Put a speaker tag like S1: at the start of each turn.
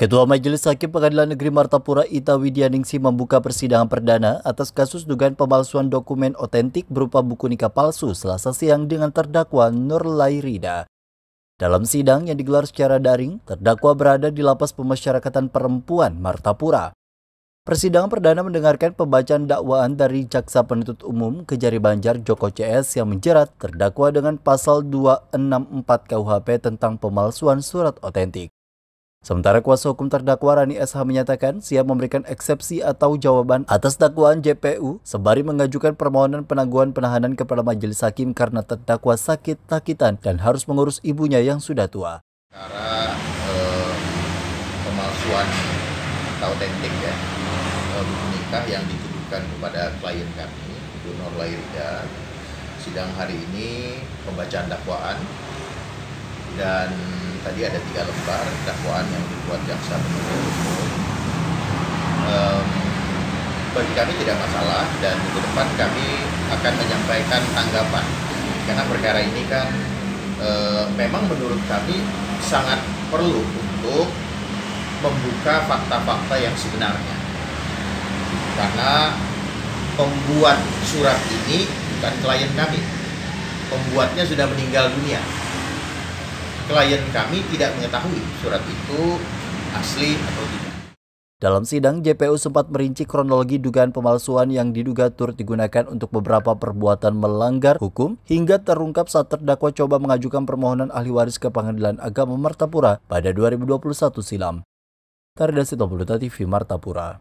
S1: Ketua Majelis Hakim Pengadilan Negeri Martapura Ita Widyaningsi membuka persidangan perdana atas kasus dugaan pemalsuan dokumen otentik berupa buku nikah palsu selasa siang dengan terdakwa Nur Lairida. Dalam sidang yang digelar secara daring, terdakwa berada di lapas pemasyarakatan perempuan Martapura. Persidangan perdana mendengarkan pembacaan dakwaan dari Jaksa Penuntut Umum Kejari Banjar Joko CS yang menjerat terdakwa dengan pasal 264 KUHP tentang pemalsuan surat otentik. Sementara kuasa hukum terdakwa Rani SH menyatakan siap memberikan eksepsi atau jawaban atas dakwaan JPU sembari mengajukan permohonan penangguhan penahanan kepada majelis hakim karena terdakwa sakit takitan dan harus mengurus ibunya yang sudah tua.
S2: Karena eh, pemalsuan atau autentik ya eh, nikah yang dituduhkan kepada klien kami, Nur Lairida. Sidang hari ini pembacaan dakwaan dan tadi ada tiga lembar dakwaan yang dibuat jaksa penuntut umum. Um, bagi kami tidak masalah dan ke depan kami akan menyampaikan tanggapan. Karena perkara ini kan e, memang menurut kami sangat perlu untuk membuka fakta-fakta yang sebenarnya. Karena pembuat surat ini bukan klien kami. Pembuatnya sudah meninggal dunia klien kami tidak mengetahui surat itu asli atau tidak.
S1: Dalam sidang, JPU sempat merinci kronologi dugaan pemalsuan yang diduga turut digunakan untuk beberapa perbuatan melanggar hukum hingga terungkap saat terdakwa coba mengajukan permohonan ahli waris ke Pengadilan Agama Martapura pada 2021 silam. Tardasi TV Martapura